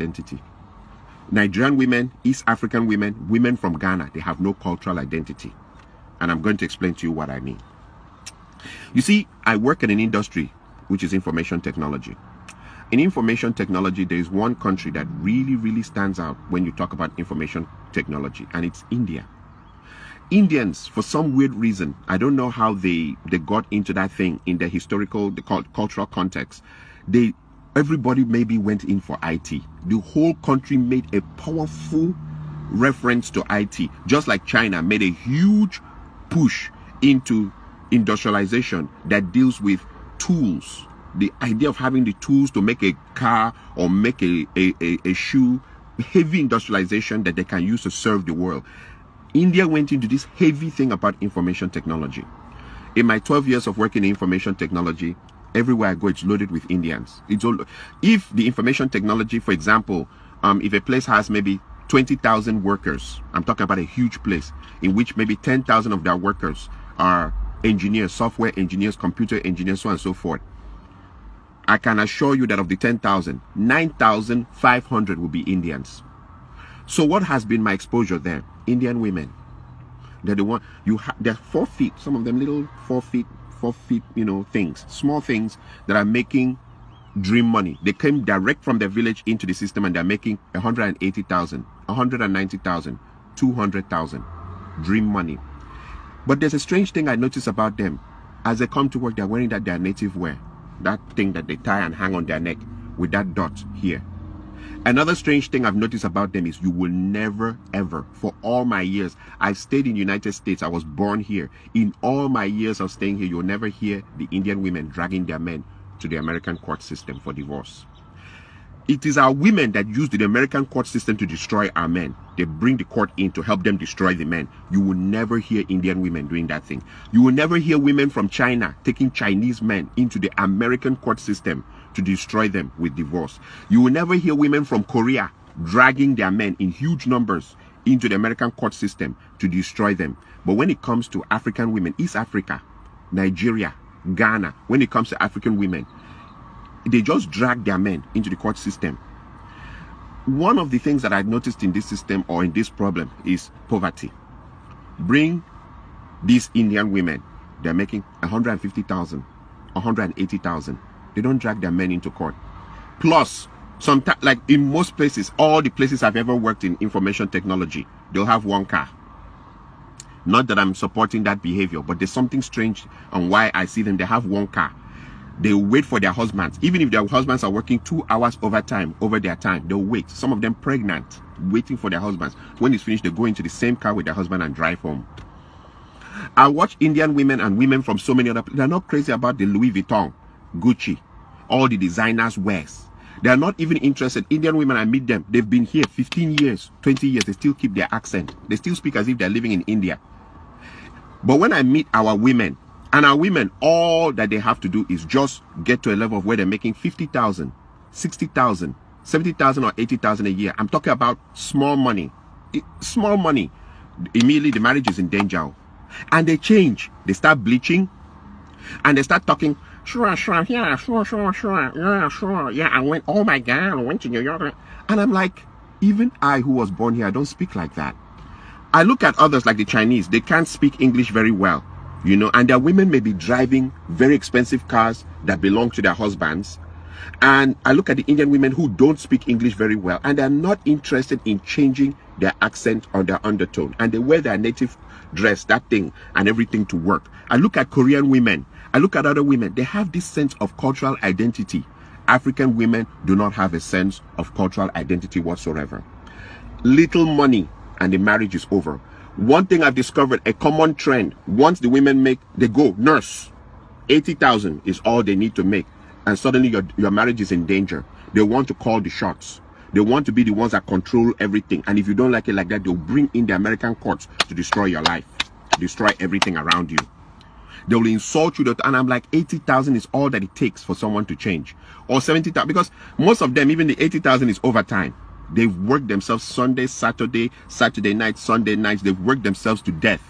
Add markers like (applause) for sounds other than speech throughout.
identity. Nigerian women, East African women, women from Ghana, they have no cultural identity. And I'm going to explain to you what I mean. You see, I work in an industry which is information technology. In information technology, there is one country that really, really stands out when you talk about information technology, and it's India. Indians, for some weird reason, I don't know how they they got into that thing in the historical, the cultural context. They everybody maybe went in for IT. The whole country made a powerful reference to IT, just like China made a huge push into industrialization that deals with tools. The idea of having the tools to make a car or make a, a, a, a shoe, heavy industrialization that they can use to serve the world. India went into this heavy thing about information technology. In my 12 years of working in information technology, everywhere I go, it's loaded with Indians. It's all, if the information technology, for example, um, if a place has maybe 20,000 workers, I'm talking about a huge place in which maybe 10,000 of their workers are engineers, software engineers, computer engineers, so and so forth. I can assure you that of the 10,000, 9,500 will be Indians. So what has been my exposure there? Indian women. They're the one you have. They're four feet. Some of them little four feet, four feet. You know things, small things that are making dream money. They came direct from their village into the system and they're making 180,000, 190,000, 200,000 dream money. But there's a strange thing I notice about them. As they come to work, they're wearing that their native wear, that thing that they tie and hang on their neck with that dot here. Another strange thing I've noticed about them is you will never ever, for all my years, I stayed in United States, I was born here. In all my years of staying here, you'll never hear the Indian women dragging their men to the American court system for divorce. It is our women that use the American court system to destroy our men. They bring the court in to help them destroy the men. You will never hear Indian women doing that thing. You will never hear women from China taking Chinese men into the American court system to destroy them with divorce. You will never hear women from Korea dragging their men in huge numbers into the American court system to destroy them. But when it comes to African women, East Africa, Nigeria, Ghana, when it comes to African women, they just drag their men into the court system. One of the things that I've noticed in this system or in this problem is poverty. Bring these Indian women, they're making 150,000, 180,000 they don't drag their men into court. Plus, sometimes, like in most places, all the places I've ever worked in information technology, they'll have one car. Not that I'm supporting that behavior, but there's something strange on why I see them. They have one car. They wait for their husbands. Even if their husbands are working two hours overtime over their time, they'll wait. Some of them pregnant, waiting for their husbands. When it's finished, they go into the same car with their husband and drive home. I watch Indian women and women from so many other. They're not crazy about the Louis Vuitton. Gucci, all the designers wears. They are not even interested. Indian women, I meet them. They've been here 15 years, 20 years. They still keep their accent. They still speak as if they're living in India. But when I meet our women, and our women, all that they have to do is just get to a level of where they're making 50,000, 60,000, 70,000 or 80,000 a year. I'm talking about small money. Small money. Immediately the marriage is in danger. And they change. They start bleaching. And they start talking, sure, sure, yeah, sure, sure, sure, yeah, sure, yeah, I went, oh my God, I went to New York. And I'm like, even I who was born here, I don't speak like that. I look at others like the Chinese, they can't speak English very well, you know, and their women may be driving very expensive cars that belong to their husbands. And I look at the Indian women who don't speak English very well and they're not interested in changing their accent or their undertone. And they wear their native dress, that thing, and everything to work. I look at Korean women I look at other women, they have this sense of cultural identity. African women do not have a sense of cultural identity whatsoever. Little money and the marriage is over. One thing I've discovered, a common trend, once the women make, they go, nurse, 80,000 is all they need to make. And suddenly your, your marriage is in danger. They want to call the shots. They want to be the ones that control everything. And if you don't like it like that, they'll bring in the American courts to destroy your life, destroy everything around you. They will insult you. And I'm like, 80,000 is all that it takes for someone to change. Or 70,000. Because most of them, even the 80,000 is overtime. They've worked themselves Sunday, Saturday, Saturday night, Sunday nights. They've worked themselves to death.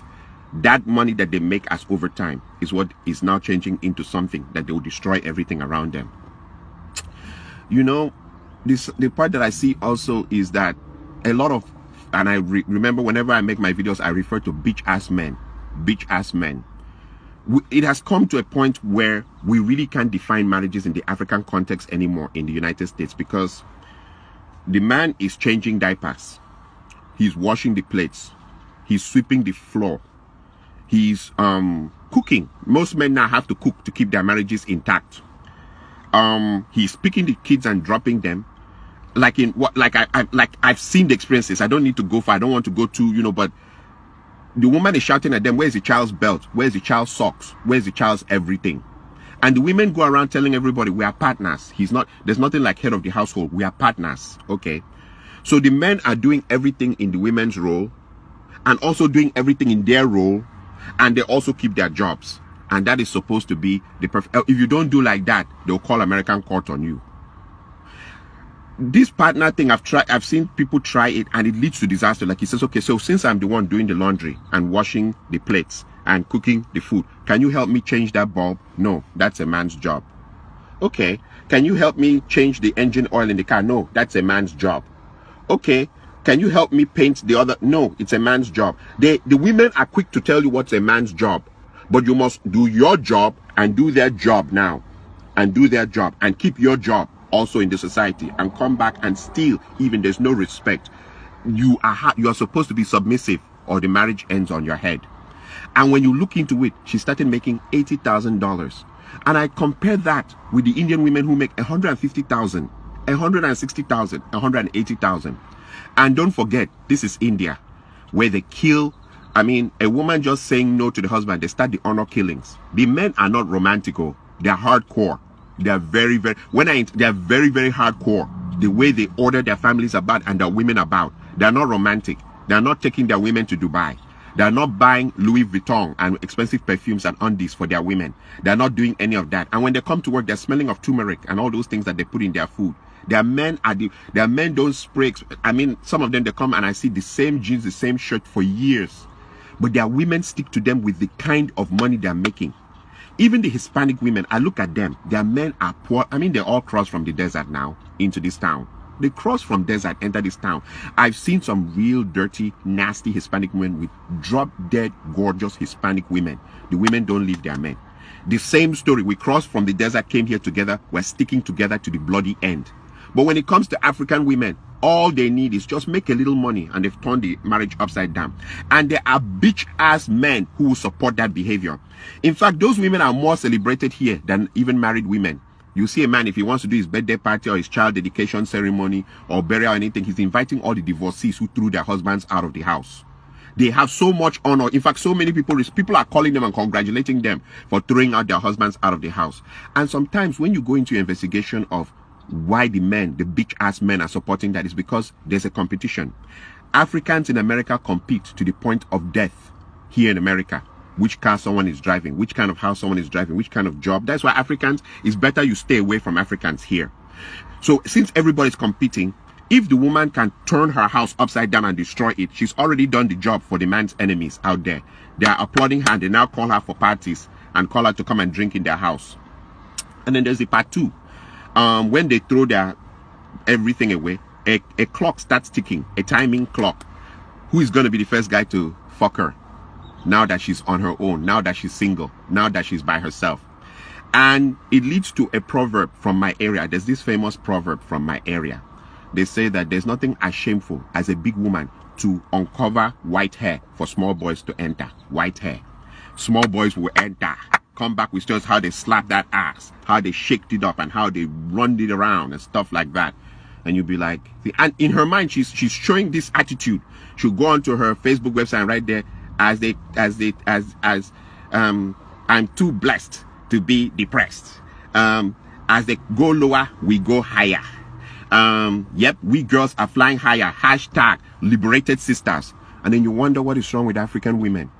That money that they make as overtime is what is now changing into something that they will destroy everything around them. You know, this the part that I see also is that a lot of and I re remember whenever I make my videos, I refer to bitch ass men, bitch ass men. It has come to a point where we really can't define marriages in the African context anymore in the United States because the man is changing diapers, he's washing the plates, he's sweeping the floor, he's um cooking. Most men now have to cook to keep their marriages intact. Um, he's picking the kids and dropping them like in what like I, I like I've seen the experiences. I don't need to go far. I don't want to go to you know, but the woman is shouting at them, "Where's the child's belt? Where's the child's socks? Where's the child's everything?" And the women go around telling everybody, "We are partners." He's not. There's nothing like head of the household. We are partners. Okay. So the men are doing everything in the women's role, and also doing everything in their role, and they also keep their jobs. And that is supposed to be the perfect. Uh, if you don't do like that, they'll call American court on you this partner thing i've tried i've seen people try it and it leads to disaster like he says okay so since i'm the one doing the laundry and washing the plates and cooking the food. Can you help me change that bulb? No that's a man's job. Okay can you help me change the engine oil in the car? No that's a man's job. Okay can you help me paint the other? No it's a man's job. They the women are quick to tell you what's a man's job but you must do your job and do their job now and do their job and keep your job also in the society and come back and steal even there's no respect. You are you are supposed to be submissive or the marriage ends on your head and when you look into it she started making eighty thousand dollars and i compare that with the indian women who make 150,000 160,000 180,000 and don't forget this is india where they kill i mean a woman just saying no to the husband they start the honor killings the men are not romantical oh. they're hardcore they are very, very, when I, they are very, very hardcore. The way they order their families about and their women about. They are not romantic. They are not taking their women to Dubai. They are not buying Louis Vuitton and expensive perfumes and undies for their women. They are not doing any of that. And when they come to work, they're smelling of turmeric and all those things that they put in their food. Their men are the, their men don't spray. I mean, some of them, they come and I see the same jeans, the same shirt for years. But their women stick to them with the kind of money they're making. Even the Hispanic women, I look at them, their men are poor. I mean, they all cross from the desert now into this town. They cross from desert, enter this town. I've seen some real dirty, nasty Hispanic women with drop dead, gorgeous Hispanic women. The women don't leave their men. The same story. We crossed from the desert, came here together. We're sticking together to the bloody end. But when it comes to African women, all they need is just make a little money and they've turned the marriage upside down. And there are bitch ass men who will support that behavior. In fact, those women are more celebrated here than even married women. You see a man, if he wants to do his birthday party or his child dedication ceremony or burial or anything, he's inviting all the divorcees who threw their husbands out of the house. They have so much honor. In fact, so many people, people are calling them and congratulating them for throwing out their husbands out of the house. And sometimes when you go into investigation of why the men, the bitch ass men are supporting that is because there's a competition. Africans in America compete to the point of death here in America. Which car someone is driving, which kind of house someone is driving, which kind of job. That's why Africans, it's better you stay away from Africans here. So since everybody's competing, if the woman can turn her house upside down and destroy it, she's already done the job for the man's enemies out there. They are applauding her. They now call her for parties and call her to come and drink in their house. And then there's the part two um, when they throw their everything away, a, a clock starts ticking, a timing clock. Who is going to be the first guy to fuck her? Now that she's on her own, now that she's single, now that she's by herself. And it leads to a proverb from my area. There's this famous proverb from my area. They say that there's nothing as shameful as a big woman to uncover white hair for small boys to enter. White hair. Small boys will enter come back with just how they slap that ass, how they shaked it up, and how they run it around and stuff like that. And you'll be like, and in her mind, she's she's showing this attitude. She'll go onto her Facebook website right there as they as they as as um I'm too blessed to be depressed. Um, as they go lower, we go higher. Um, yep, we girls are flying higher. Hashtag liberated sisters. And then you wonder what is wrong with African women.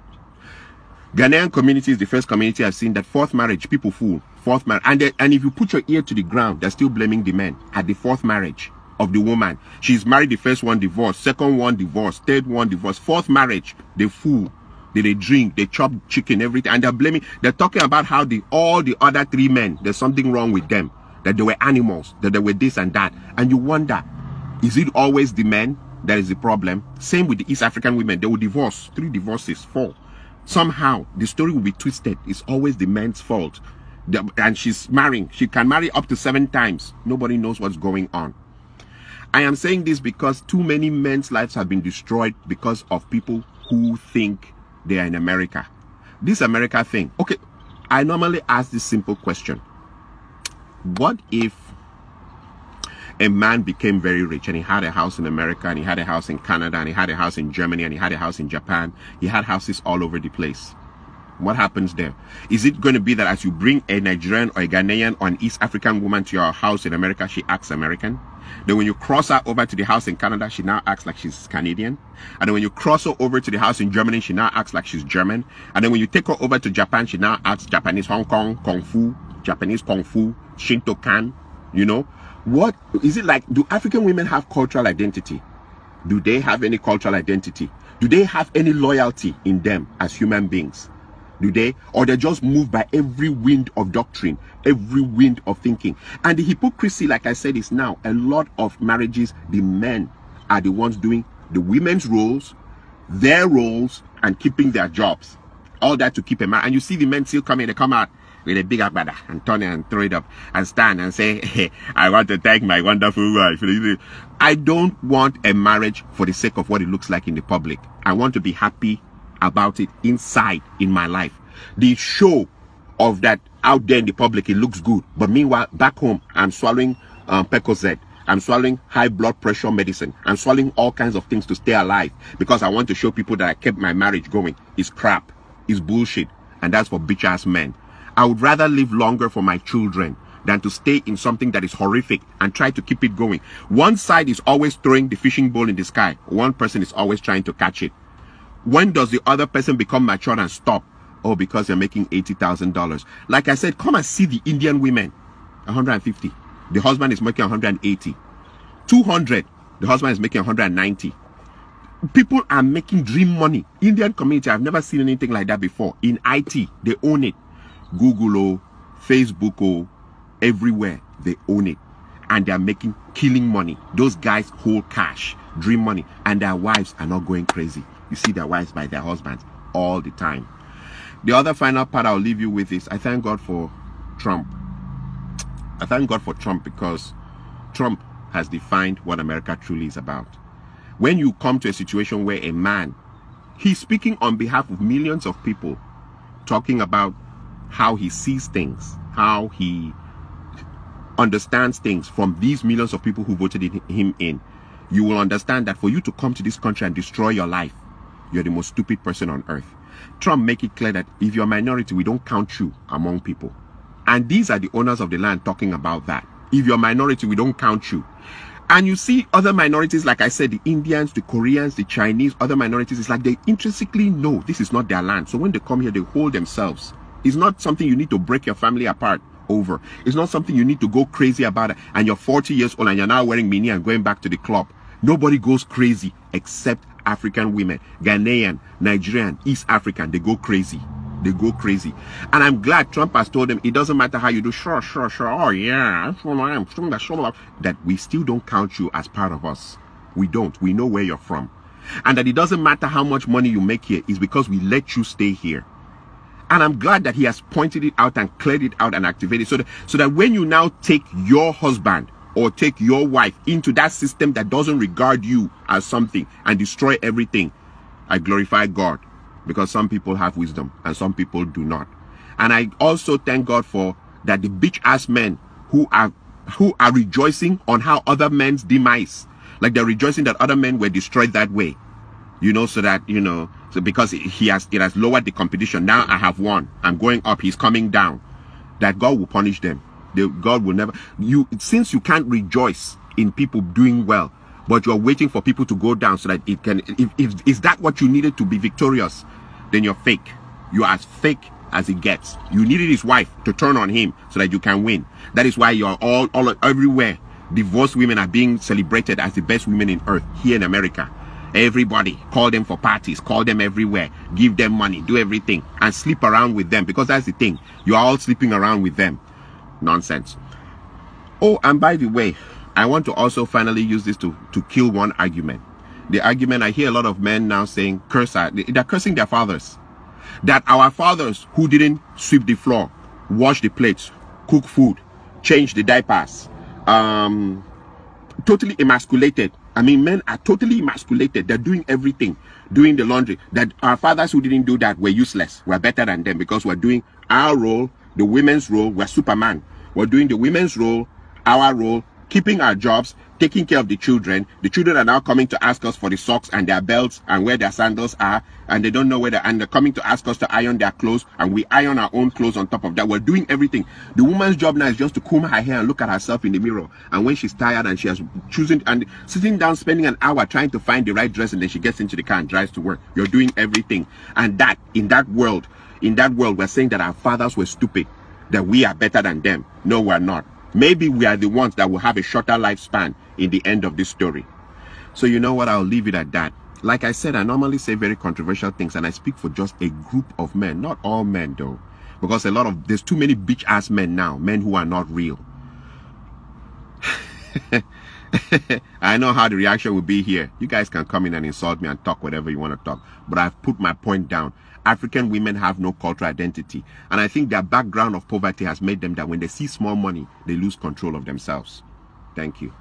Ghanaian community is the first community I've seen that fourth marriage, people fool. Fourth marriage. And, they, and if you put your ear to the ground, they're still blaming the men at the fourth marriage of the woman. She's married the first one, divorce. Second one, divorce. Third one, divorce. Fourth marriage, they fool. They, they drink, they chop chicken, everything. And they're blaming, they're talking about how the all the other three men, there's something wrong with them. that they were animals, that they were this and that. And you wonder, is it always the men that is the problem? Same with the East African women. They will divorce, three divorces, four. Somehow the story will be twisted. It's always the men's fault. And she's marrying. She can marry up to seven times. Nobody knows what's going on. I am saying this because too many men's lives have been destroyed because of people who think they are in America. This America thing. Okay, I normally ask this simple question. What if a man became very rich and he had a house in America and he had a house in Canada and he had a house in Germany and he had a house in Japan. He had houses all over the place. What happens there? Is it going to be that as you bring a Nigerian or a Ghanaian or an East African woman to your house in America, she acts American? Then when you cross her over to the house in Canada, she now acts like she's Canadian. And then when you cross her over to the house in Germany, she now acts like she's German. And then when you take her over to Japan, she now acts Japanese Hong Kong, Kung Fu, Japanese Kung Fu, Shinto-kan, you know? What is it like? Do African women have cultural identity? Do they have any cultural identity? Do they have any loyalty in them as human beings? Do they? Or they're just moved by every wind of doctrine, every wind of thinking. And the hypocrisy, like I said, is now a lot of marriages, the men are the ones doing the women's roles, their roles, and keeping their jobs. All that to keep a man. And you see the men still coming, they come out with a big agbada and turn it and throw it up and stand and say, hey, I want to thank my wonderful wife. I don't want a marriage for the sake of what it looks like in the public. I want to be happy about it inside in my life. The show of that out there in the public, it looks good. But meanwhile, back home, I'm swallowing um, Percocet. I'm swallowing high blood pressure medicine. I'm swallowing all kinds of things to stay alive because I want to show people that I kept my marriage going. It's crap. It's bullshit. And that's for bitch ass men. I would rather live longer for my children than to stay in something that is horrific and try to keep it going. One side is always throwing the fishing bowl in the sky. One person is always trying to catch it. When does the other person become mature and stop? Oh, because they're making $80,000. Like I said, come and see the Indian women. 150. The husband is making 180. 200. The husband is making 190. People are making dream money. Indian community, I've never seen anything like that before. In IT, they own it. Google, oh, Facebook, oh, everywhere, they own it. And they're making killing money. Those guys hold cash, dream money, and their wives are not going crazy. You see their wives by their husbands all the time. The other final part I'll leave you with is I thank God for Trump. I thank God for Trump because Trump has defined what America truly is about. When you come to a situation where a man, he's speaking on behalf of millions of people, talking about how he sees things, how he understands things from these millions of people who voted him in, you will understand that for you to come to this country and destroy your life, you're the most stupid person on earth. Trump make it clear that if you're a minority, we don't count you among people. And these are the owners of the land talking about that. If you're a minority, we don't count you. And you see other minorities, like I said, the Indians, the Koreans, the Chinese, other minorities, it's like they intrinsically know this is not their land. So when they come here, they hold themselves. It's not something you need to break your family apart over. It's not something you need to go crazy about. And you're 40 years old and you're now wearing mini and going back to the club. Nobody goes crazy except African women, Ghanaian, Nigerian, East African, they go crazy. They go crazy. And I'm glad Trump has told them it doesn't matter how you do, sure, sure, sure, oh yeah, that we still don't count you as part of us. We don't. We know where you're from. And that it doesn't matter how much money you make here, is because we let you stay here. And I'm glad that he has pointed it out and cleared it out and activated so that, so that when you now take your husband or take your wife into that system that doesn't regard you as something and destroy everything, I glorify God because some people have wisdom and some people do not. And I also thank God for that the bitch ass men who are who are rejoicing on how other men's demise, like they're rejoicing that other men were destroyed that way, you know, so that you know, so because he has it has lowered the competition. Now I have won. I'm going up. He's coming down. That God will punish them the, God will never you since you can't rejoice in people doing well but you're waiting for people to go down so that it can if, if is that what you needed to be victorious then you're fake. You're as fake as it gets. You needed his wife to turn on him so that you can win. That is why you're all all everywhere divorced women are being celebrated as the best women in earth here in america. Everybody call them for parties call them everywhere give them money do everything and sleep around with them because that's the thing. You're all sleeping around with them nonsense. Oh, and by the way, I want to also finally use this to, to kill one argument. The argument I hear a lot of men now saying, curse, they're cursing their fathers. That our fathers who didn't sweep the floor, wash the plates, cook food, change the diapers, um, totally emasculated. I mean, men are totally emasculated. They're doing everything, doing the laundry. That our fathers who didn't do that were useless. We're better than them because we're doing our role, the women's role. We're Superman. We're doing the women's role, our role, keeping our jobs, taking care of the children. The children are now coming to ask us for the socks and their belts and where their sandals are, and they don't know where they and they're coming to ask us to iron their clothes, and we iron our own clothes on top of that. We're doing everything. The woman's job now is just to comb her hair and look at herself in the mirror. And when she's tired and she has choosing and sitting down, spending an hour trying to find the right dress, and then she gets into the car and drives to work. You're doing everything. And that in that world, in that world, we're saying that our fathers were stupid, that we are better than them. No, we're not. Maybe we are the ones that will have a shorter lifespan in the end of this story. So you know what? I'll leave it at that. Like I said, I normally say very controversial things and I speak for just a group of men, not all men though. Because a lot of, there's too many bitch ass men now, men who are not real. (laughs) I know how the reaction will be here. You guys can come in and insult me and talk whatever you want to talk. But I've put my point down. African women have no cultural identity. And I think their background of poverty has made them that when they see small money, they lose control of themselves. Thank you.